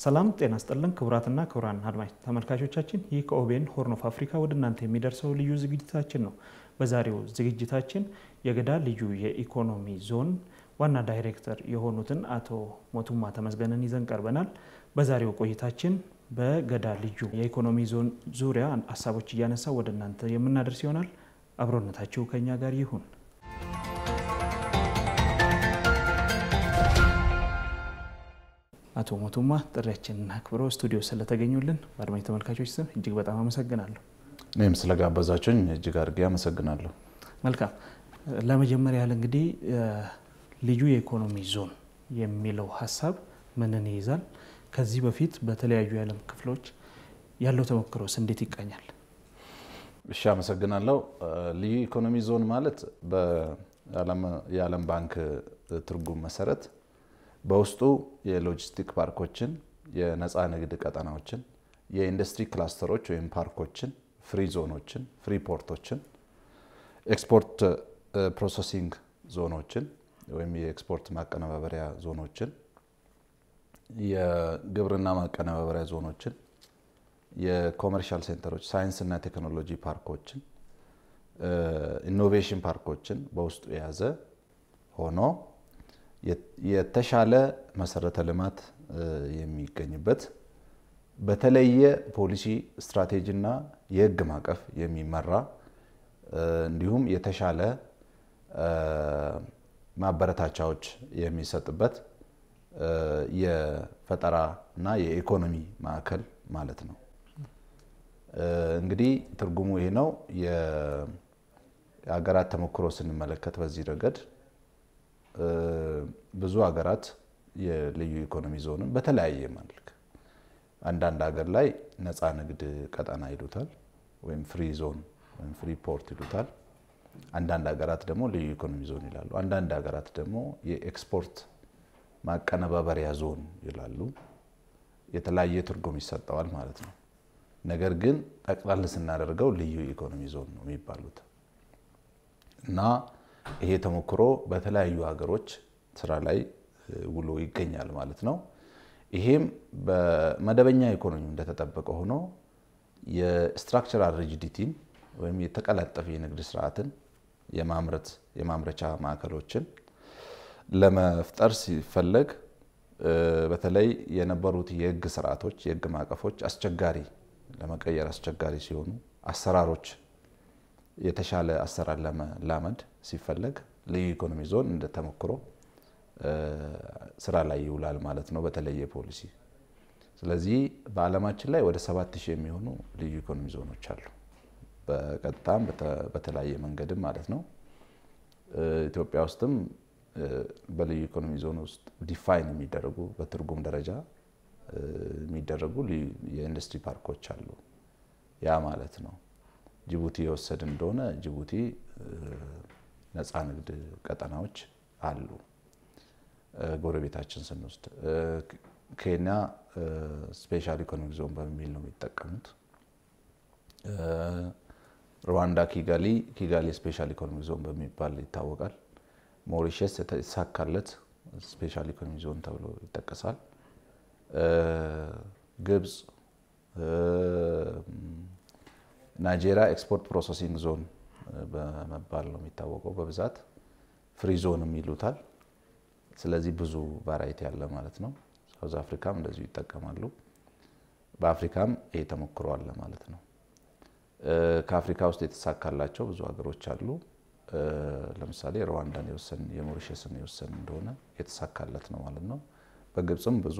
ሰላም ጤና ስጥልን ክቡራትና ክቡራን አድማጭ ተመልካቾቻችን ይህ ከ OBN Horn of Africa ወደ እናንተ የሚደርሰው ልዩ ዝግጅታችን ነው። በዛሬው ዝግጅታችን የገዳ ልዩ የኢኮኖሚ ዞን ዋና ዳይሬክተር የሆኑትን አቶ ሞቱማ ተመስገንን ይዘን ቀርበናል። በዛሬው ቆይታችን በገዳ ልዩ የኢኮኖሚ ዞን ዙሪያ ሀሳቦች እያነሳ ወደ እናንተ የምናደርስ ይሆናል። አብሮነታችሁ ከኛ ጋር ይሁን። አቶ ሞቱማ ጥሪያችንን አክብረው ስቱዲዮ ስለተገኙልን በአድማጭ ተመልካቾች ስም እጅግ በጣም አመሰግናለሁ። እኔም ስለጋበዛችሁኝ እጅግ አድርጌ አመሰግናለሁ። መልካም። ለመጀመሪያ ያህል እንግዲህ ልዩ የኢኮኖሚ ዞን የሚለው ሀሳብ ምንን ይይዛል? ከዚህ በፊት በተለያዩ የዓለም ክፍሎች ያለው ተሞክሮስ እንዴት ይቃኛል? እሺ፣ አመሰግናለሁ። ልዩ ኢኮኖሚ ዞን ማለት የዓለም ባንክ ትርጉም መሰረት በውስጡ የሎጂስቲክ ፓርኮችን፣ የነፃ ንግድ ቀጠናዎችን፣ የኢንዱስትሪ ክላስተሮች ወይም ፓርኮችን፣ free ዞኖችን፣ free port ኦችን፣ export processing ዞኖችን ወይም የኤክስፖርት ማቀነባበሪያ ዞኖችን፣ የግብርና ማቀነባበሪያ ዞኖችን፣ የ commercial center ኦች፣ ሳይንስና ቴክኖሎጂ ፓርኮችን፣ ኢኖቬሽን ፓርኮችን በውስጡ የያዘ ሆኖ የተሻለ መሰረተ ልማት የሚገኝበት በተለየ ፖሊሲ ስትራቴጂና የሕግ ማዕቀፍ የሚመራ እንዲሁም የተሻለ ማበረታቻዎች የሚሰጥበት የፈጠራ እና የኢኮኖሚ ማዕከል ማለት ነው። እንግዲህ ትርጉሙ ይሄ ነው። የሀገራት ተሞክሮ ስንመለከት በዚህ ረገድ ብዙ ሀገራት የልዩ ኢኮኖሚ ዞንን በተለያየ መልክ አንዳንድ ሀገር ላይ ነፃ ንግድ ቀጠና ይሉታል፣ ወይም free zone ወይም free port ይሉታል። አንዳንድ ሀገራት ደግሞ ልዩ ኢኮኖሚ ዞን ይላሉ። አንዳንድ ሀገራት ደግሞ የኤክስፖርት ማቀነባበሪያ ዞን ይላሉ። የተለያየ ትርጉም ይሰጠዋል ማለት ነው። ነገር ግን ጠቅላላ ስናደርገው ልዩ ኢኮኖሚ ዞን ነው የሚባሉት እና ይሄ ተሞክሮ በተለያዩ ሀገሮች ስራ ላይ ውሎ ይገኛል ማለት ነው። ይሄም በመደበኛ ኢኮኖሚ እንደተጠበቀ ሆኖ የ structural rigidity ን ወይም የተቀላጠፈ የንግድ ስርዓትን የማምረት የማምረቻ ማዕከሎችን ለመፍጠር ሲፈለግ በተለይ የነበሩት የህግ ስርዓቶች የህግ ማዕቀፎች አስቸጋሪ ለመቀየር አስቸጋሪ ሲሆኑ አሰራሮች የተሻለ አሰራር ለመላመድ ሲፈለግ ልዩ ኢኮኖሚ ዞን እንደ ተሞክሮ ስራ ላይ ይውላል ማለት ነው በተለየ ፖሊሲ። ስለዚህ በዓለማችን ላይ ወደ ሰባት ሺህ የሚሆኑ ልዩ ኢኮኖሚ ዞኖች አሉ። በቀጥታም በተለያየ መንገድም ማለት ነው። ኢትዮጵያ ውስጥም በልዩ ኢኮኖሚ ዞን ውስጥ define የሚደረጉ በትርጉም ደረጃ የሚደረጉ የኢንዱስትሪ ፓርኮች አሉ። ያ ማለት ነው ጅቡቲ የወሰድን እንደሆነ ጅቡቲ ነፃ ንግድ ቀጠናዎች አሉ። ጎረቤታችን ስንወስድ ኬንያ special economic zone በሚል ነው የሚጠቀሙት። ሩዋንዳ ኪጋሊ ኪጋሊ special economic zone በሚባል ይታወቃል። ሞሪሸስ የተሳካለት special economy zone ተብሎ ይጠቀሳል። ግብፅ፣ ናይጄሪያ export processing zone በመባል ነው የሚታወቀው በብዛት free zone ም ይሉታል። ስለዚህ ብዙ variety ያለ ማለት ነው። South Africa ም እንደዚሁ ይጠቀማሉ። በአፍሪካም ይሄ ተሞክሮ አለ ማለት ነው። ከአፍሪካ ውስጥ የተሳካላቸው ብዙ ሀገሮች አሉ። ለምሳሌ ሩዋንዳን የወሰን የሞሪሸስን የወሰን እንደሆነ የተሳካለት ነው ማለት ነው። በግብፅም ብዙ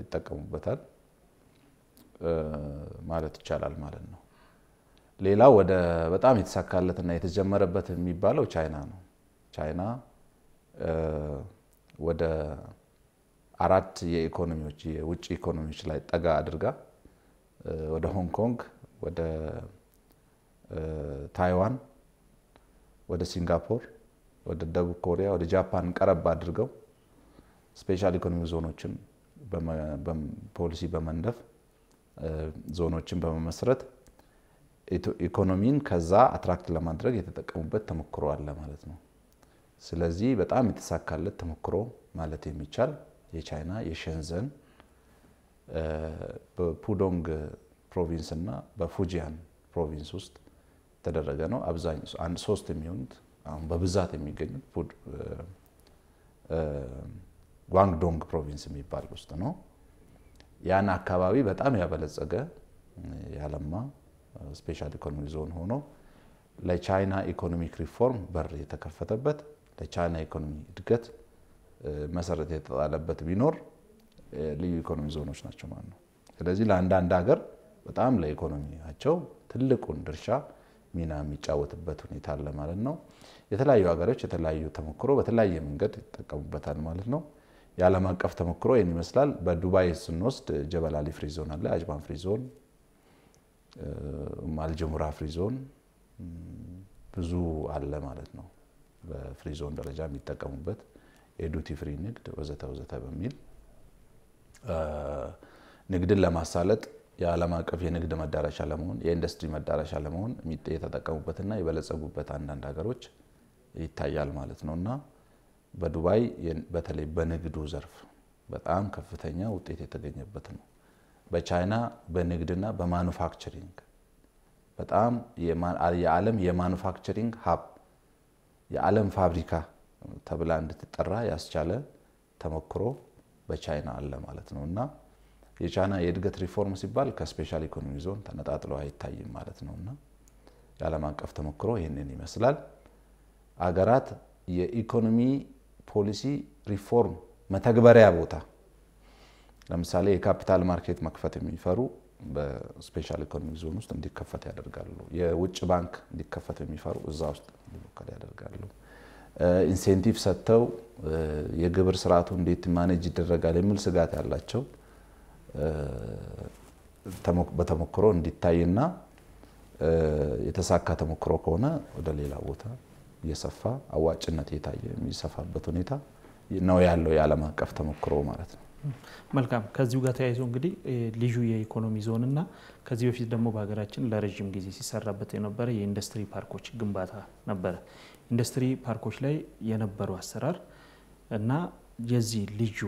ይጠቀሙበታል ማለት ይቻላል ማለት ነው። ሌላው ወደ በጣም የተሳካለትና የተጀመረበት የሚባለው ቻይና ነው። ቻይና ወደ አራት የኢኮኖሚዎች የውጭ ኢኮኖሚዎች ላይ ጠጋ አድርጋ ወደ ሆንግ ኮንግ፣ ወደ ታይዋን፣ ወደ ሲንጋፖር፣ ወደ ደቡብ ኮሪያ፣ ወደ ጃፓን ቀረብ አድርገው special economy ዞኖችን ፖሊሲ በመንደፍ ዞኖችን በመመስረት ኢኮኖሚን ከዛ attract ለማድረግ የተጠቀሙበት ተሞክሮ አለ ማለት ነው። ስለዚህ በጣም የተሳካለት ተሞክሮ ማለት የሚቻል የቻይና የሸንዘን በፑዶንግ province እና በፉጂያን province ውስጥ የተደረገ ነው። አብዛኛው ሶስት የሚሆኑት አሁን በብዛት የሚገኙት ጓንግዶንግ province የሚባል ውስጥ ነው። ያን አካባቢ በጣም ያበለጸገ ያለማ special economy zone ሆኖ ለቻይና economic reform በር የተከፈተበት ለቻይና ኢኮኖሚ እድገት መሰረት የተጣለበት ቢኖር ልዩ ኢኮኖሚ ዞኖች ናቸው ማለት ነው። ስለዚህ ለአንዳንድ ሀገር በጣም ለኢኮኖሚያቸው ትልቁን ድርሻ ሚና የሚጫወትበት ሁኔታ አለ ማለት ነው። የተለያዩ ሀገሮች የተለያዩ ተሞክሮ በተለያየ መንገድ ይጠቀሙበታል ማለት ነው። የዓለም አቀፍ ተሞክሮ ይህን ይመስላል። በዱባይ ስንወስድ ጀበላሊ free zone አለ፣ አጅማን free zone፣ አልጀሙራ free zone ብዙ አለ ማለት ነው። በ free zone ደረጃ የሚጠቀሙበት የ duty free ንግድ ወዘተ ወዘተ በሚል ንግድን ለማሳለጥ የዓለም አቀፍ የንግድ መዳረሻ ለመሆን የኢንዱስትሪ መዳረሻ ለመሆን የተጠቀሙበትና የበለጸጉበት አንዳንድ ሀገሮች ይታያል ማለት ነው እና በዱባይ በተለይ በንግዱ ዘርፍ በጣም ከፍተኛ ውጤት የተገኘበት ነው። በቻይና በንግድና በ manufacturing በጣም የዓለም የ manufacturing hub የዓለም ፋብሪካ ተብላ እንድትጠራ ያስቻለ ተሞክሮ በቻይና አለ ማለት ነው እና የቻይና የእድገት ሪፎርም ሲባል ከ special economy zone ተነጣጥሎ አይታይም ማለት ነው እና የዓለም አቀፍ ተሞክሮ ይህንን ይመስላል። አገራት የኢኮኖሚ ፖሊሲ ሪፎርም መተግበሪያ ቦታ ለምሳሌ የ capital market መክፈት የሚፈሩ በ special economy zone ውስጥ እንዲከፈት ያደርጋሉ። የውጭ ባንክ እንዲከፈት የሚፈሩ እዛ ውስጥ እንዲሞከር ያደርጋሉ። incentive ሰጥተው የግብር ስርዓቱ እንዴት manage ይደረጋል የሚል ስጋት ያላቸው በተሞክሮ እንዲታይና የተሳካ ተሞክሮ ከሆነ ወደ ሌላ ቦታ እየሰፋ አዋጭነት የታየ የሚሰፋበት ሁኔታ ነው ያለው የዓለም አቀፍ ተሞክሮ ማለት ነው። መልካም። ከዚሁ ጋር ተያይዞ እንግዲህ ልዩ የኢኮኖሚ ዞን እና ከዚህ በፊት ደግሞ በሀገራችን ለረዥም ጊዜ ሲሰራበት የነበረ የኢንዱስትሪ ፓርኮች ግንባታ ነበረ። ኢንዱስትሪ ፓርኮች ላይ የነበረው አሰራር እና የዚህ ልዩ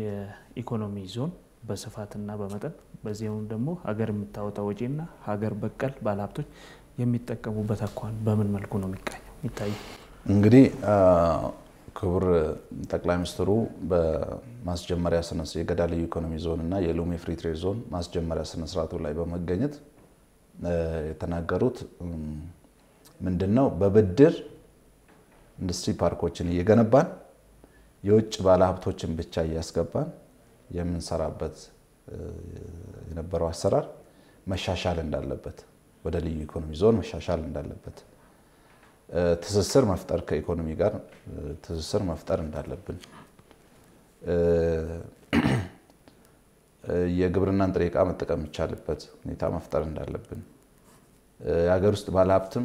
የኢኮኖሚ ዞን በስፋትና በመጠን በዚያውም ደግሞ ሀገር የምታወጣው ወጪና ሀገር በቀል ባለሀብቶች የሚጠቀሙበት አኳኋን በምን መልኩ ነው የሚታየው? እንግዲህ ክቡር ጠቅላይ ሚኒስትሩ በማስጀመሪያ ስነ የገዳ ልዩ ኢኮኖሚ ዞን እና የሉሜ free trade zone ማስጀመሪያ ስነስርዓቱ ላይ በመገኘት የተናገሩት ምንድን ነው? በብድር ኢንዱስትሪ ፓርኮችን እየገነባን የውጭ ባለሀብቶችን ብቻ እያስገባን የምንሰራበት የነበረው አሰራር መሻሻል እንዳለበት ወደ ልዩ ኢኮኖሚ ዞን መሻሻል እንዳለበት ትስስር መፍጠር ከኢኮኖሚ ጋር ትስስር መፍጠር እንዳለብን። የግብርናን ጥሬ ዕቃ መጠቀም የሚቻልበት ሁኔታ መፍጠር እንዳለብን። የሀገር ውስጥ ባለሀብትም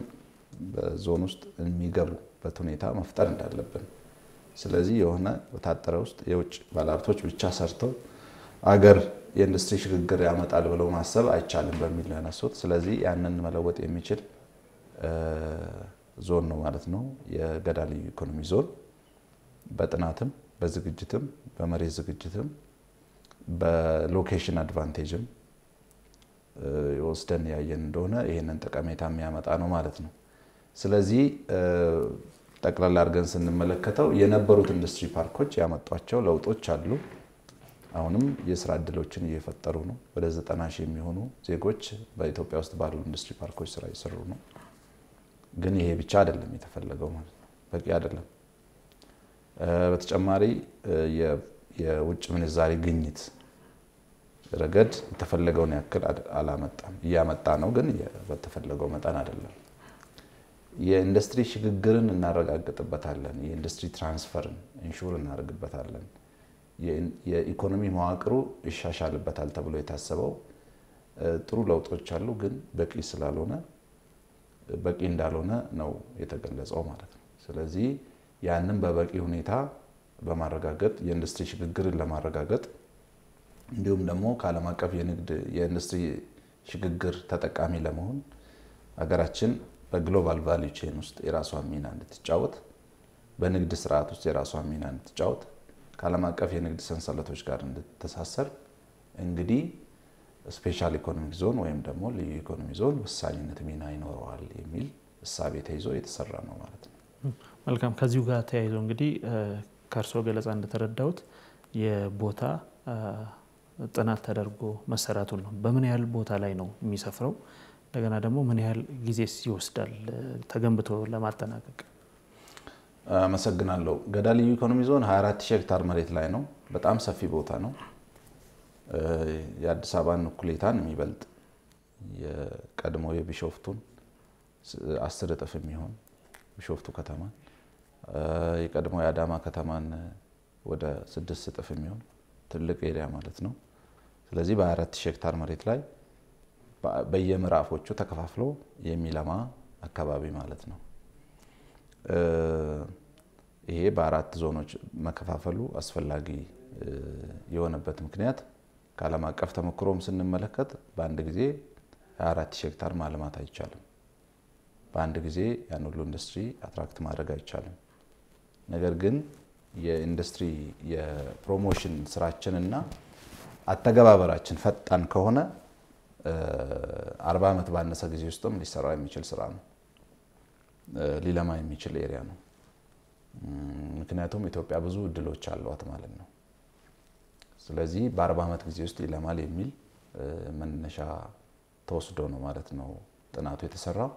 በዞን ውስጥ የሚገቡበት ሁኔታ መፍጠር እንዳለብን። ስለዚህ የሆነ በታጠረ ውስጥ የውጭ ባለሀብቶች ብቻ ሰርተው አገር የኢንዱስትሪ ሽግግር ያመጣል ብለው ማሰብ አይቻልም በሚል ነው ያነሱት። ስለዚህ ያንን መለወጥ የሚችል ዞን ነው ማለት ነው የገዳ ልዩ ኢኮኖሚ ዞን። በጥናትም በዝግጅትም በመሬት ዝግጅትም በ location advantage ም ወስደን ያየን እንደሆነ ይህንን ጠቀሜታ የሚያመጣ ነው ማለት ነው። ስለዚህ ጠቅላላ አድርገን ስንመለከተው የነበሩት ኢንዱስትሪ ፓርኮች ያመጧቸው ለውጦች አሉ። አሁንም የስራ እድሎችን እየፈጠሩ ነው። ወደ ዘጠና ሺህ የሚሆኑ ዜጎች በኢትዮጵያ ውስጥ ባሉ ኢንዱስትሪ ፓርኮች ስራ እየሰሩ ነው። ግን ይሄ ብቻ አይደለም የተፈለገው ማለት ነው፣ በቂ አይደለም። በተጨማሪ የውጭ ምንዛሬ ግኝት ረገድ የተፈለገውን ያክል አላመጣም። እያመጣ ነው፣ ግን በተፈለገው መጠን አይደለም። የኢንዱስትሪ ሽግግርን እናረጋግጥበታለን። የኢንዱስትሪ transfer ን ensure እናደርግበታለን። የኢኮኖሚ መዋቅሩ ይሻሻልበታል ተብሎ የታሰበው ጥሩ ለውጦች አሉ፣ ግን በቂ ስላልሆነ በቂ እንዳልሆነ ነው የተገለጸው ማለት ነው። ስለዚህ ያንን በበቂ ሁኔታ በማረጋገጥ የኢንዱስትሪ ሽግግርን ለማረጋገጥ እንዲሁም ደግሞ ከዓለም አቀፍ የንግድ የኢንዱስትሪ ሽግግር ተጠቃሚ ለመሆን ሀገራችን በ global value chain ውስጥ የራሷን ሚና እንድትጫወት በንግድ ስርዓት ውስጥ የራሷን ሚና እንድትጫወት ከዓለም አቀፍ የንግድ ሰንሰለቶች ጋር እንድትተሳሰር እንግዲህ special economic zone ወይም ደግሞ ልዩ ኢኮኖሚ ዞን ወሳኝነት ሚና ይኖረዋል የሚል እሳቤ ተይዞ የተሰራ ነው ማለት ነው። መልካም። ከዚሁ ጋር ተያይዞ እንግዲህ ከእርስዎ ገለጻ እንደተረዳሁት የቦታ ጥናት ተደርጎ መሰራቱን ነው። በምን ያህል ቦታ ላይ ነው የሚሰፍረው? እንደገና ደግሞ ምን ያህል ጊዜስ ይወስዳል ተገንብቶ ለማጠናቀቅ? አመሰግናለሁ። ገዳ ልዩ ኢኮኖሚ ዞን 24 ሺህ ሄክታር መሬት ላይ ነው። በጣም ሰፊ ቦታ ነው። የአዲስ አበባን እኩሌታን የሚበልጥ የቀድሞ የቢሾፍቱን አስር እጥፍ የሚሆን ቢሾፍቱ ከተማ የቀድሞ የአዳማ ከተማን ወደ ስድስት እጥፍ የሚሆን ትልቅ area ማለት ነው። ስለዚህ በ24 ሺህ ሄክታር መሬት ላይ በየምዕራፎቹ ተከፋፍሎ የሚለማ አካባቢ ማለት ነው። ይሄ በአራት ዞኖች መከፋፈሉ አስፈላጊ የሆነበት ምክንያት ከዓለም አቀፍ ተሞክሮም ስንመለከት በአንድ ጊዜ 24 ሺህ ሄክታር ማልማት አይቻልም። በአንድ ጊዜ ያን ሁሉ ኢንዱስትሪ attract ማድረግ አይቻልም። ነገር ግን የኢንዱስትሪ የ promotion ስራችንና አተገባበራችን ፈጣን ከሆነ አርባ ዓመት ባነሰ ጊዜ ውስጥም ሊሰራ የሚችል ስራ ነው። ሊለማ የሚችል area ነው። ምክንያቱም ኢትዮጵያ ብዙ እድሎች አሏት ማለት ነው። ስለዚህ በአርባ ዓመት ጊዜ ውስጥ ይለማል የሚል መነሻ ተወስዶ ነው ማለት ነው ጥናቱ የተሰራው።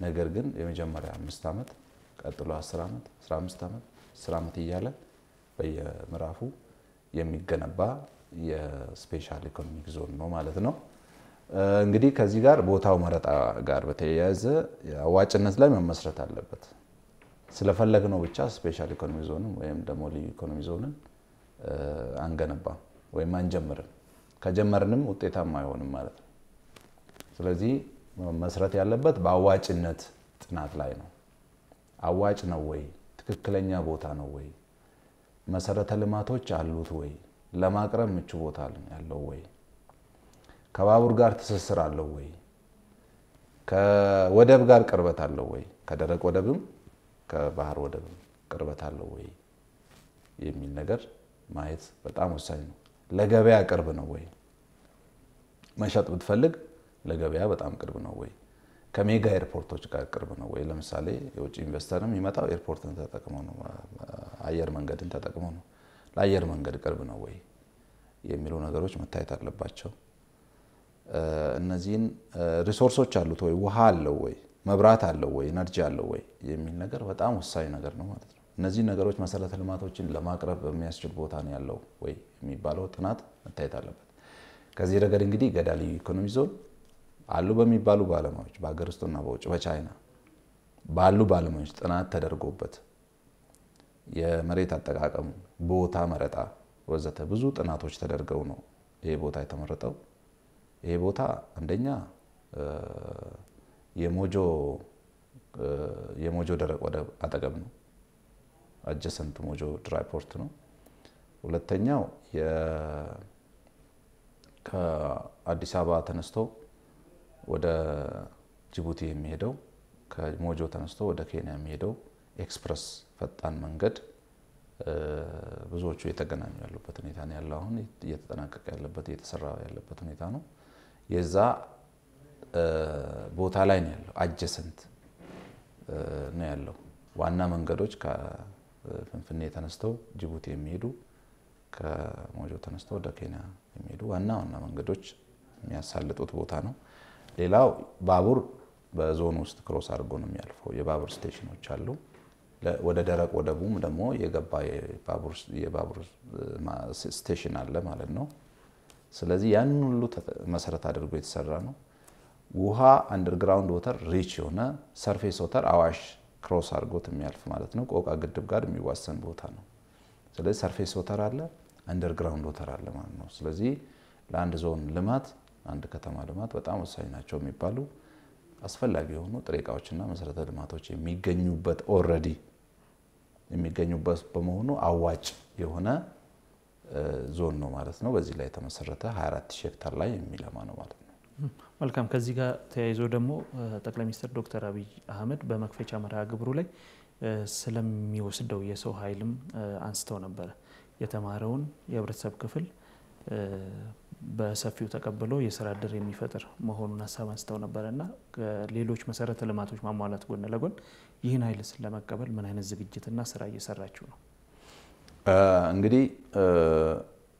ነገር ግን የመጀመሪያ አምስት ዓመት ቀጥሎ አስር ዓመት አስራ አምስት ዓመት አስር ዓመት እያለ በየምዕራፉ የሚገነባ የ special economic zone ነው ማለት ነው። እንግዲህ ከዚህ ጋር ቦታው መረጣ ጋር በተያያዘ አዋጭነት ላይ መመስረት አለበት። ስለፈለግነው ብቻ special ኢኮኖሚ ዞንን ወይም ደግሞ ልዩ ኢኮኖሚ ዞንን አንገነባም ወይም አንጀምርም። ከጀመርንም ውጤታማ አይሆንም ማለት ነው። ስለዚህ መመስረት ያለበት በአዋጭነት ጥናት ላይ ነው። አዋጭ ነው ወይ? ትክክለኛ ቦታ ነው ወይ? መሰረተ ልማቶች አሉት ወይ? ለማቅረብ ምቹ ቦታ ያለው ወይ? ከባቡር ጋር ትስስር አለው ወይ? ከወደብ ጋር ቅርበት አለው ወይ? ከደረቅ ወደብም ከባህር ወደብም ቅርበት አለው ወይ የሚል ነገር ማየት በጣም ወሳኝ ነው። ለገበያ ቅርብ ነው ወይ? መሸጥ ብትፈልግ ለገበያ በጣም ቅርብ ነው ወይ? ከሜጋ ኤርፖርቶች ጋር ቅርብ ነው ወይ? ለምሳሌ የውጭ ኢንቨስተርም የሚመጣው ኤርፖርትን ተጠቅሞ ነው፣ አየር መንገድን ተጠቅሞ ነው። ለአየር መንገድ ቅርብ ነው ወይ የሚሉ ነገሮች መታየት አለባቸው። እነዚህን resource ኦች አሉት ወይ? ውሃ አለው ወይ? መብራት አለው ወይ? energy አለው ወይ የሚል ነገር በጣም ወሳኝ ነገር ነው ማለት ነው። እነዚህ ነገሮች መሰረተ ልማቶችን ለማቅረብ በሚያስችል ቦታ ነው ያለው ወይ የሚባለው ጥናት መታየት አለበት። ከዚህ ረገድ እንግዲህ ገዳ ልዩ ኢኮኖሚ ዞን አሉ በሚባሉ ባለሙያዎች በሀገር ውስጥና በውጭ በቻይና ባሉ ባለሙያዎች ጥናት ተደርጎበት የመሬት አጠቃቀሙ፣ ቦታ መረጣ ወዘተ ብዙ ጥናቶች ተደርገው ነው ይሄ ቦታ የተመረጠው። ይሄ ቦታ አንደኛ የሞጆ የሞጆ ደረቅ ወደብ አጠገብ ነው። adjacent ሞጆ dry port ነው። ሁለተኛው ከአዲስ አበባ ተነስቶ ወደ ጅቡቲ የሚሄደው ከሞጆ ተነስቶ ወደ ኬንያ የሚሄደው express ፈጣን መንገድ ብዙዎቹ የተገናኙ ያሉበት ሁኔታ ነው ያለው። አሁን እየተጠናቀቀ ያለበት እየተሰራ ያለበት ሁኔታ ነው። የዛ ቦታ ላይ ነው ያለው። adjacent ነው ያለው። ዋና መንገዶች ከፊንፊኔ ተነስተው ጅቡቲ የሚሄዱ ከሞጆ ተነስተው ወደ ኬንያ የሚሄዱ ዋና ዋና መንገዶች የሚያሳልጡት ቦታ ነው። ሌላው ባቡር በዞን ውስጥ cross አድርጎ ነው የሚያልፈው። የባቡር station ኦች አሉ። ወደ ደረቅ ወደቡም ደግሞ የገባ የባቡር station አለ ማለት ነው። ስለዚህ ያንን ሁሉ መሰረት አድርጎ የተሰራ ነው። ውሃ underground water rich የሆነ surface water አዋሽ cross አድርጎት የሚያልፍ ማለት ነው። ቆቃ ግድብ ጋር የሚዋሰን ቦታ ነው። ስለዚህ surface water አለ፣ underground water አለ ማለት ነው። ስለዚህ ለአንድ ዞን ልማት፣ አንድ ከተማ ልማት በጣም ወሳኝ ናቸው የሚባሉ አስፈላጊ የሆኑ ጥሬ እቃዎችና መሰረተ ልማቶች የሚገኙበት already የሚገኙበት በመሆኑ አዋጭ የሆነ ዞን ነው ማለት ነው። በዚህ ላይ የተመሰረተ 24 ሺህ ሄክታር ላይ የሚለማ ነው ማለት ነው። መልካም። ከዚህ ጋር ተያይዞ ደግሞ ጠቅላይ ሚኒስትር ዶክተር አብይ አህመድ በመክፈቻ መርሃ ግብሩ ላይ ስለሚወስደው የሰው ኃይልም አንስተው ነበረ። የተማረውን የህብረተሰብ ክፍል በሰፊው ተቀብሎ የስራ እድል የሚፈጥር መሆኑን ሀሳብ አንስተው ነበረ እና ሌሎች መሰረተ ልማቶች ማሟላት ጎን ለጎን ይህን ኃይል ለመቀበል ምን አይነት ዝግጅትና ስራ እየሰራችሁ ነው? እንግዲህ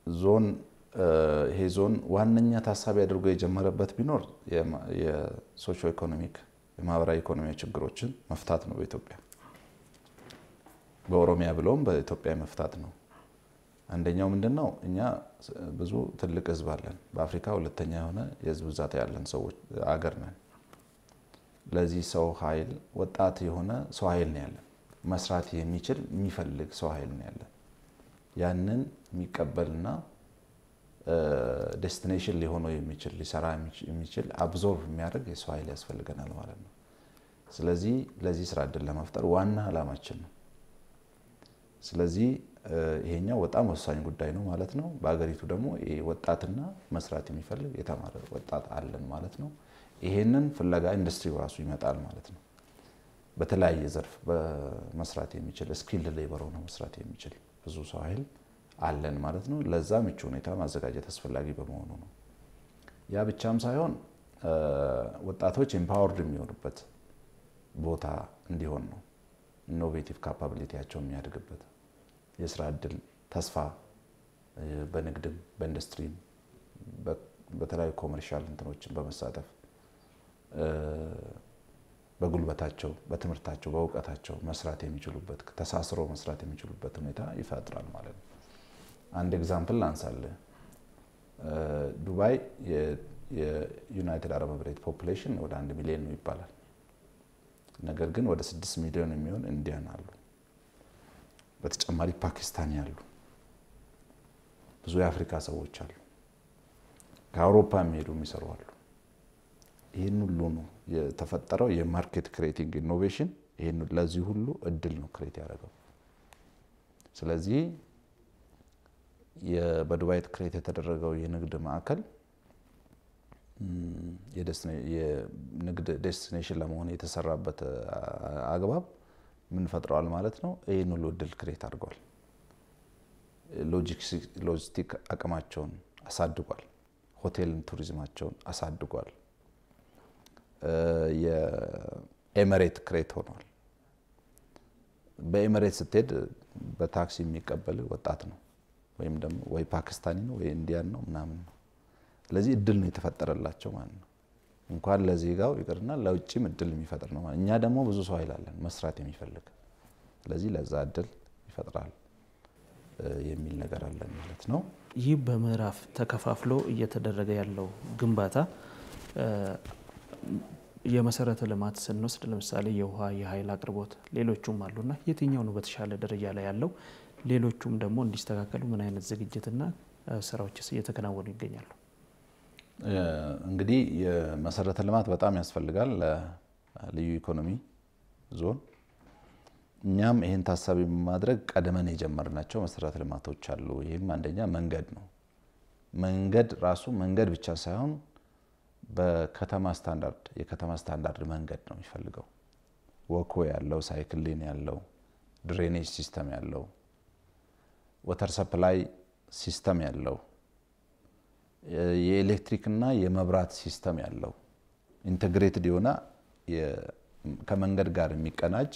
ዞን ይሄ ዞን ዋነኛ ታሳቢ አድርጎ የጀመረበት ቢኖር የ socio economic የማህበራዊ ኢኮኖሚ ችግሮችን መፍታት ነው። በኢትዮጵያ በኦሮሚያ ብለውም በኢትዮጵያ መፍታት ነው። አንደኛው ምንድን ነው? እኛ ብዙ ትልቅ ህዝብ አለን። በአፍሪካ ሁለተኛ የሆነ የህዝብ ብዛት ያለን ሰዎች አገር ነን። ለዚህ ሰው ኃይል ወጣት የሆነ ሰው ኃይል ነው ያለን። መስራት የሚችል የሚፈልግ ሰው ኃይል ነው ያለን። ያንን የሚቀበልና destination ሊሆነው የሚችል ሊሰራ የሚችል absorb የሚያደርግ የሰው ኃይል ያስፈልገናል ማለት ነው። ስለዚህ ለዚህ ስራ እድል ለመፍጠር ዋና ዓላማችን ነው። ስለዚህ ይሄኛው በጣም ወሳኝ ጉዳይ ነው ማለት ነው። በሀገሪቱ ደግሞ ወጣትና መስራት የሚፈልግ የተማረ ወጣት አለን ማለት ነው። ይሄንን ፍለጋ ኢንዱስትሪው ራሱ ይመጣል ማለት ነው። በተለያየ ዘርፍ መስራት የሚችል skilled labor ሆኖ መስራት የሚችል ብዙ ሰው ኃይል አለን ማለት ነው። ለዛ ምቹ ሁኔታ ማዘጋጀት አስፈላጊ በመሆኑ ነው። ያ ብቻም ሳይሆን ወጣቶች empowered የሚሆኑበት ቦታ እንዲሆን ነው። innovative capability ያቸው የሚያድግበት የስራ እድል ተስፋ በንግድም በኢንዱስትሪም በተለያዩ commercial እንትኖችን በመሳተፍ በጉልበታቸው፣ በትምህርታቸው፣ በእውቀታቸው መስራት የሚችሉበት ተሳስሮ መስራት የሚችሉበት ሁኔታ ይፈጥራል ማለት ነው። አንድ example ላንሳል። ዱባይ የዩናይትድ አረብ ኤምሬት population ወደ አንድ ሚሊዮን ነው ይባላል። ነገር ግን ወደ ስድስት ሚሊዮን የሚሆን Indian አሉ። በተጨማሪ ፓኪስታኒ አሉ። ብዙ የአፍሪካ ሰዎች አሉ። ከአውሮፓ የሚሄዱ የሚሰሩ አሉ። ይህን ሁሉ ነው የተፈጠረው የ market creating innovation። ይህን ለዚህ ሁሉ እድል ነው create ያደረገው። ስለዚህ በዱባይ create የተደረገው የንግድ ማዕከል የንግድ destination ለመሆን የተሰራበት አግባብ ምን ፈጥረዋል ማለት ነው። ይህን ሁሉ እድል create አድርጓል። ሎጂስቲክ አቅማቸውን አሳድጓል። ሆቴልን ቱሪዝማቸውን አሳድጓል። የኤመሬት create ሆኗል። በኤመሬት ስትሄድ በታክሲ የሚቀበል ወጣት ነው ወይም ደግሞ ወይ ፓኪስታኒ ነው ወይ ኢንዲያን ነው ምናምን ነው። ስለዚህ እድል ነው የተፈጠረላቸው ማለት ነው። እንኳን ለዜጋው ይቅርና ለውጭም እድል የሚፈጥር ነው እኛ ደግሞ ብዙ ሰው ኃይላለን መስራት የሚፈልግ ስለዚህ ለዛ እድል ይፈጥራል የሚል ነገር አለን ማለት ነው። ይህ በምዕራፍ ተከፋፍሎ እየተደረገ ያለው ግንባታ የመሰረተ ልማት ስንወስድ ለምሳሌ የውሃ፣ የኃይል አቅርቦት ሌሎቹም አሉና የትኛው ነው በተሻለ ደረጃ ላይ ያለው? ሌሎቹም ደግሞ እንዲስተካከሉ ምን አይነት ዝግጅትና ስራዎችስ እየተከናወኑ ይገኛሉ? እንግዲህ የመሰረተ ልማት በጣም ያስፈልጋል ለልዩ ኢኮኖሚ ዞን። እኛም ይህን ታሳቢ በማድረግ ቀድመን የጀመርናቸው መሰረተ ልማቶች አሉ። ይህም አንደኛ መንገድ ነው። መንገድ ራሱ መንገድ ብቻ ሳይሆን በከተማ ስታንዳርድ የከተማ ስታንዳርድ መንገድ ነው የሚፈልገው። walkway ያለው፣ cycle lane ያለው፣ drainage system ያለው፣ water supply system ያለው፣ የኤሌክትሪክና የመብራት system ያለው integrated የሆነ ከመንገድ ጋር የሚቀናጅ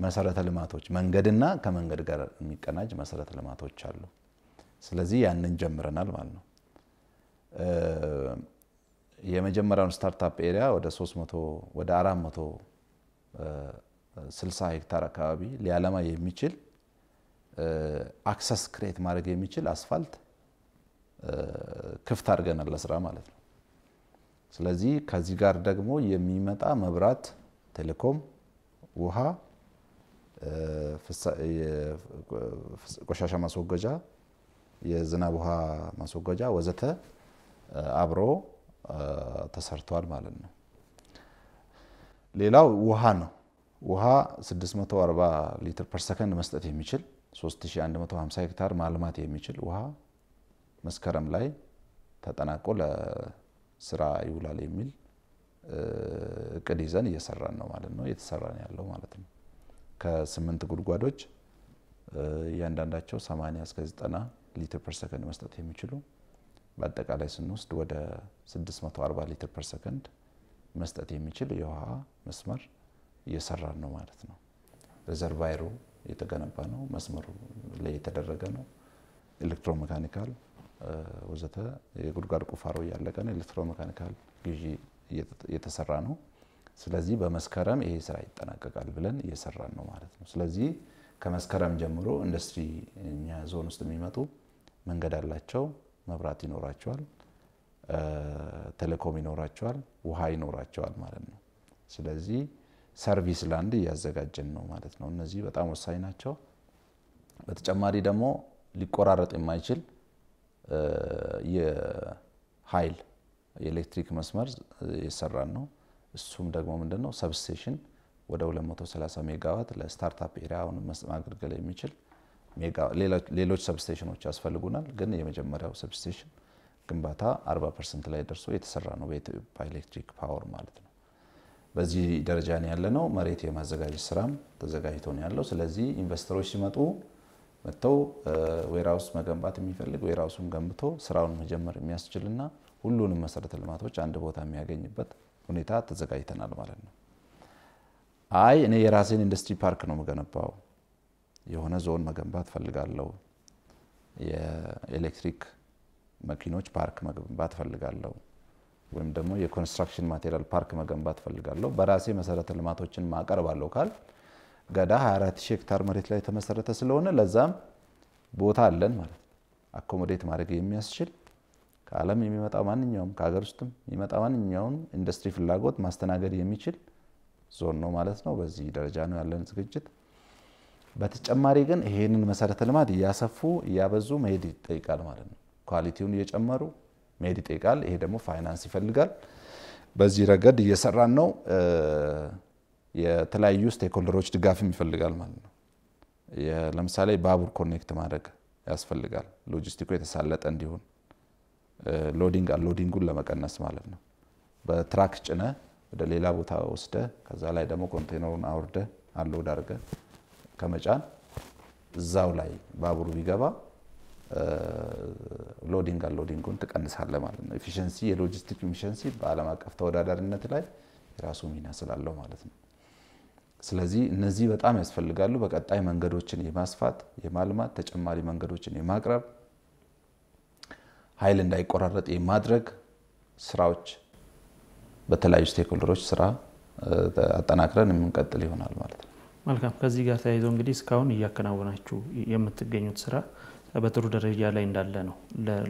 መሰረተ ልማቶች መንገድና ከመንገድ ጋር የሚቀናጅ መሰረተ ልማቶች አሉ። ስለዚህ ያንን ጀምረናል ማለት ነው። የመጀመሪያውን startup area ወደ 300 ወደ 460 ሄክታር አካባቢ ሊያለማ የሚችል access create ማድረግ የሚችል አስፋልት ክፍት አድርገናል ለስራ ማለት ነው። ስለዚህ ከዚህ ጋር ደግሞ የሚመጣ መብራት፣ ቴሌኮም፣ ውሃ፣ ቆሻሻ ማስወገጃ፣ የዝናብ ውሃ ማስወገጃ ወዘተ አብሮ ተሰርተዋል ማለት ነው። ሌላው ውሃ ነው። ውሃ 640 ሊትር per ሰከንድ መስጠት የሚችል 3150 ሄክታር ማልማት የሚችል ውሃ መስከረም ላይ ተጠናቆ ለስራ ይውላል የሚል እቅድ ይዘን እየሰራን ነው ማለት ነው። እየተሰራ ያለው ማለት ነው። ከስምንት ጉድጓዶች እያንዳንዳቸው 80 እስከ 90 ሊትር per ሰከንድ መስጠት የሚችሉ በአጠቃላይ ስንወስድ ወደ 640 ሊትር per ሰከንድ መስጠት የሚችል የውሃ መስመር እየሰራን ነው ማለት ነው። reservoir ሩ የተገነባ ነው። መስመሩ ላይ የተደረገ ነው። electromechanical ወዘተ የጉድጓድ ቁፋሮ እያለቀ ነው። electromechanical ግዢ እየተሰራ ነው። ስለዚህ በመስከረም ይሄ ስራ ይጠናቀቃል ብለን እየሰራን ነው ማለት ነው። ስለዚህ ከመስከረም ጀምሮ ኢንዱስትሪ እኛ ዞን ውስጥ የሚመጡ መንገድ አላቸው፣ መብራት ይኖራቸዋል፣ ቴሌኮም ይኖራቸዋል፣ ውሃ ይኖራቸዋል ማለት ነው። ስለዚህ serviced land እያዘጋጀን ነው ማለት ነው። እነዚህ በጣም ወሳኝ ናቸው። በተጨማሪ ደግሞ ሊቆራረጥ የማይችል የኃይል የኤሌክትሪክ መስመር የሰራን ነው። እሱም ደግሞ ምንድን ነው substation ወደ 230 ሜጋዋት ለ startup area አሁን ማገልገል የሚችል ሌሎች substation ኦች ያስፈልጉናል። ግን የመጀመሪያው substation ግንባታ 40 percent ላይ ደርሶ የተሰራ ነው electric power ማለት ነው። በዚህ ደረጃ ያለ ነው። መሬት የማዘጋጀት ስራም ተዘጋጅቶ ነው ያለው። ስለዚህ investor ኦች ሲመጡ መጥተው warehouse መገንባት የሚፈልግ warehouse ኡን ገንብቶ ስራውን መጀመር የሚያስችልና ሁሉንም መሰረተ ልማቶች አንድ ቦታ የሚያገኝበት ሁኔታ ተዘጋጅተናል ማለት ነው። አይ እኔ የራሴን ኢንዱስትሪ ፓርክ ነው የምገነባው፣ የሆነ ዞን መገንባት ፈልጋለሁ፣ የኤሌክትሪክ መኪኖች ፓርክ መገንባት ፈልጋለሁ፣ ወይም ደግሞ የ construction material ፓርክ መገንባት ፈልጋለሁ፣ በራሴ መሰረተ ልማቶችን ማቀርባለሁ ካል ገዳ 24 ሺህ ሄክታር መሬት ላይ የተመሰረተ ስለሆነ ለዛም ቦታ አለን ማለት ነው። አኮሞዴት ማድረግ የሚያስችል ከዓለም የሚመጣ ማንኛውም ከሀገር ውስጥም የሚመጣ ማንኛውም ኢንዱስትሪ ፍላጎት ማስተናገድ የሚችል ዞን ነው ማለት ነው። በዚህ ደረጃ ነው ያለን ዝግጅት። በተጨማሪ ግን ይሄንን መሰረተ ልማት እያሰፉ እያበዙ መሄድ ይጠይቃል ማለት ነው። ኳሊቲውን እየጨመሩ መሄድ ይጠይቃል። ይሄ ደግሞ ፋይናንስ ይፈልጋል። በዚህ ረገድ እየሰራን ነው። የተለያዩ stakeholder ኦች ድጋፍም ይፈልጋል ማለት ነው። ለምሳሌ ባቡር connect ማድረግ ያስፈልጋል። ሎጂስቲኩ የተሳለጠ እንዲሆን loading unloading ኡን ለመቀነስ ማለት ነው። በ truck ጭነ ወደ ሌላ ቦታ ወስደ ከዛ ላይ ደግሞ ኮንቴነሩን አውርደ unload አድርገ ከመጫን እዛው ላይ ባቡሩ ቢገባ loading unloading ኡን ትቀንሳለ ማለት ነው። efficiency የ logistic efficiency በዓለም አቀፍ ተወዳዳሪነት ላይ የራሱ ሚና ስላለው ማለት ነው። ስለዚህ እነዚህ በጣም ያስፈልጋሉ። በቀጣይ መንገዶችን የማስፋት የማልማት ተጨማሪ መንገዶችን የማቅረብ ኃይል እንዳይቆራረጥ የማድረግ ስራዎች በተለያዩ stakeholder ኦች ስራ አጠናክረን የምንቀጥል ይሆናል ማለት ነው። መልካም። ከዚህ ጋር ተያይዞ እንግዲህ እስካሁን እያከናወናችሁ የምትገኙት ስራ በጥሩ ደረጃ ላይ እንዳለ ነው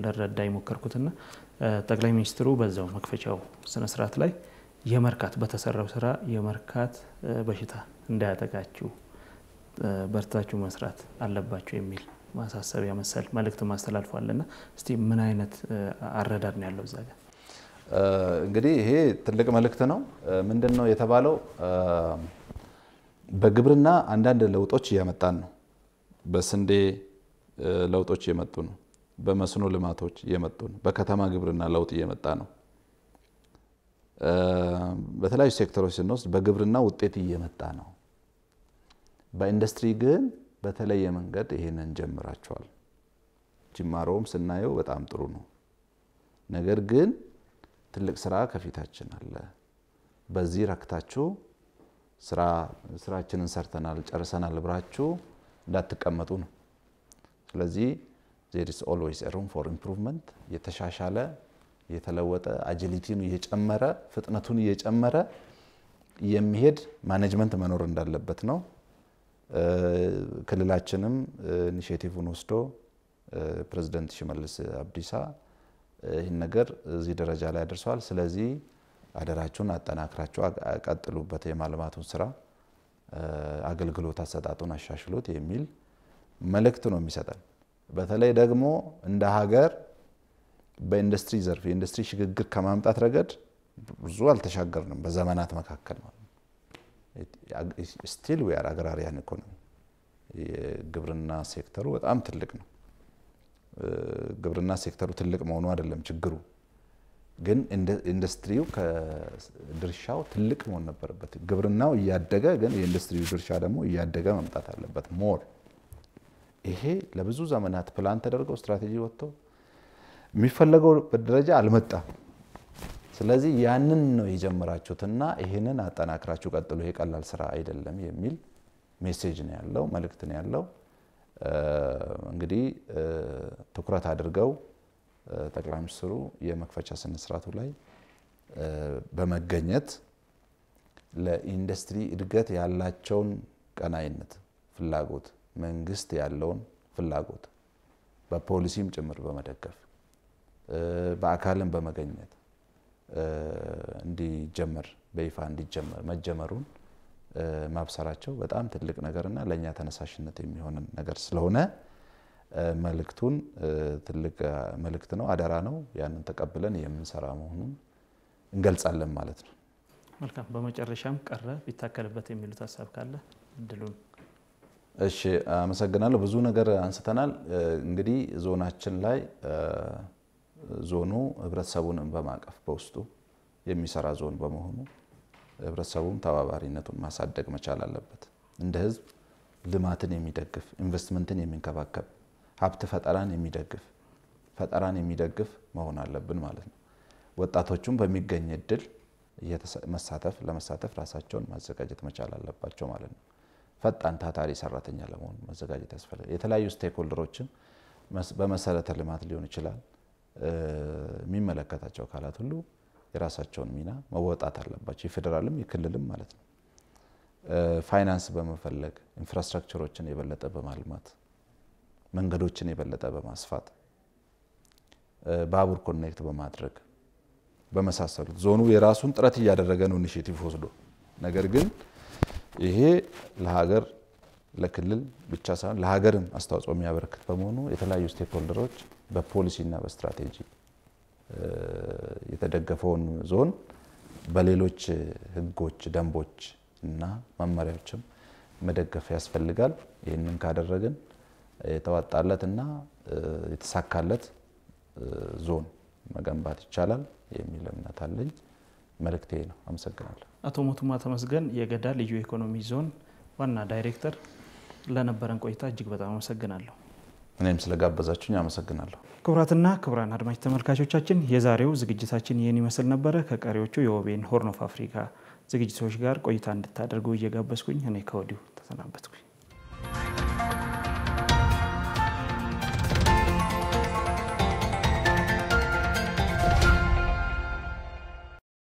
ልረዳ የሞከርኩትና ጠቅላይ ሚኒስትሩ በዛው መክፈቻው ስነስርዓት ላይ የመርካት በተሰራው ስራ የመርካት በሽታ እንዳያጠቃችሁ በርታችሁ መስራት አለባችሁ የሚል ማሳሰቢያ መሰል መልእክት ማስተላልፏልና እስቲ ምን አይነት አረዳድ ነው ያለው እዛ ጋር? እንግዲህ ይሄ ትልቅ መልእክት ነው። ምንድን ነው የተባለው? በግብርና አንዳንድ ለውጦች እያመጣን ነው። በስንዴ ለውጦች እየመጡ ነው። በመስኖ ልማቶች እየመጡ ነው። በከተማ ግብርና ለውጥ እየመጣ ነው። በተለያዩ ሴክተሮች ስንወስድ በግብርና ውጤት እየመጣ ነው። በኢንዱስትሪ ግን በተለየ መንገድ ይሄንን ጀምራቸዋል። ጅማሮውም ስናየው በጣም ጥሩ ነው። ነገር ግን ትልቅ ስራ ከፊታችን አለ። በዚህ ረክታችሁ ስራችንን ሰርተናል ጨርሰናል ብላችሁ እንዳትቀመጡ ነው። ስለዚህ there is always room for improvement የተሻሻለ የተለወጠ agility ውን እየጨመረ ፍጥነቱን እየጨመረ የሚሄድ management መኖር እንዳለበት ነው። ክልላችንም initiative ን ወስዶ ፕሬዚደንት ሽመልስ አብዲሳ ይህን ነገር እዚህ ደረጃ ላይ አድርሰዋል። ስለዚህ አደራችሁን አጠናክራችሁ ቀጥሉበት፣ የማልማቱን ስራ አገልግሎት አሰጣጡን አሻሽሎት የሚል መልእክት ነው የሚሰጠን። በተለይ ደግሞ እንደ ሀገር በኢንዱስትሪ ዘርፍ የኢንዱስትሪ ሽግግር ከማምጣት ረገድ ብዙ አልተሻገርንም። በዘመናት መካከል still we are agrarian economy የግብርና ሴክተሩ በጣም ትልቅ ነው። ግብርና ሴክተሩ ትልቅ መሆኑ አይደለም ችግሩ፣ ግን ኢንዱስትሪው ከድርሻው ትልቅ መሆን ነበረበት። ግብርናው እያደገ ግን የኢንዱስትሪው ድርሻ ደግሞ እያደገ መምጣት አለበት more። ይሄ ለብዙ ዘመናት ፕላን ተደርገው ስትራቴጂ ወጥቶ የሚፈለገው ደረጃ አልመጣም። ስለዚህ ያንን ነው የጀመራችሁትና ይህንን አጠናክራችሁ ቀጥሎ ይሄ ቀላል ስራ አይደለም የሚል message ነው ያለው፣ መልእክት ነው ያለው። እንግዲህ ትኩረት አድርገው ጠቅላይ ሚኒስትሩ የመክፈቻ ስነስርዓቱ ላይ በመገኘት ለኢንዱስትሪ እድገት ያላቸውን ቀናይነት፣ ፍላጎት መንግስት ያለውን ፍላጎት በፖሊሲም ጭምር በመደገፍ በአካልም በመገኘት እንዲጀመር በይፋ እንዲጀመር መጀመሩን ማብሰራቸው በጣም ትልቅ ነገርና ለእኛ ተነሳሽነት የሚሆንን ነገር ስለሆነ መልእክቱን ትልቅ መልእክት ነው፣ አደራ ነው። ያንን ተቀብለን የምንሰራ መሆኑን እንገልጻለን ማለት ነው። መልካም። በመጨረሻም ቀረ ቢታከልበት የሚሉት ሀሳብ ካለ እድሉን። እሺ፣ አመሰግናለሁ። ብዙ ነገር አንስተናል። እንግዲህ ዞናችን ላይ ዞኑ ህብረተሰቡን በማቀፍ በውስጡ የሚሰራ ዞን በመሆኑ ህብረተሰቡም ተባባሪነቱን ማሳደግ መቻል አለበት። እንደ ህዝብ ልማትን የሚደግፍ ኢንቨስትመንትን የሚንከባከብ ሀብት ፈጠራን የሚደግፍ ፈጠራን የሚደግፍ መሆን አለብን ማለት ነው። ወጣቶቹም በሚገኝ እድል መሳተፍ ለመሳተፍ ራሳቸውን ማዘጋጀት መቻል አለባቸው ማለት ነው። ፈጣን ታታሪ ሰራተኛ ለመሆን መዘጋጀት ያስፈልጋል። የተለያዩ ስቴክሆልደሮችን በመሰረተ ልማት ሊሆን ይችላል የሚመለከታቸው አካላት ሁሉ የራሳቸውን ሚና መወጣት አለባቸው። የፌዴራልም የክልልም ማለት ነው። ፋይናንስ በመፈለግ infrastructure ኦችን የበለጠ በማልማት መንገዶችን የበለጠ በማስፋት ባቡር connect በማድረግ በመሳሰሉት ዞኑ የራሱን ጥረት እያደረገ ነው initiative ወስዶ። ነገር ግን ይሄ ለሀገር ለክልል ብቻ ሳይሆን ለሀገርም አስተዋጽኦ የሚያበረክት በመሆኑ የተለያዩ stakeholder ኦች በፖሊሲና በስትራቴጂ የተደገፈውን ዞን በሌሎች ሕጎች፣ ደንቦች እና መመሪያዎችም መደገፍ ያስፈልጋል። ይህንን ካደረግን የተዋጣለት እና የተሳካለት ዞን መገንባት ይቻላል የሚል እምነት አለኝ። መልእክቴ ነው። አመሰግናለሁ። አቶ ሞቱማ ተመስገን የገዳ ልዩ ኢኮኖሚ ዞን ዋና ዳይሬክተር፣ ለነበረን ቆይታ እጅግ በጣም አመሰግናለሁ። እኔም ስለጋበዛችሁኝ አመሰግናለሁ። ክቡራትና ክቡራን አድማጭ ተመልካቾቻችን የዛሬው ዝግጅታችን ይህን ይመስል ነበረ። ከቀሪዎቹ የኦቢኤን ሆርን ኦፍ አፍሪካ ዝግጅቶች ጋር ቆይታ እንድታደርጉ እየጋበዝኩኝ እኔ ከወዲሁ ተሰናበትኩኝ።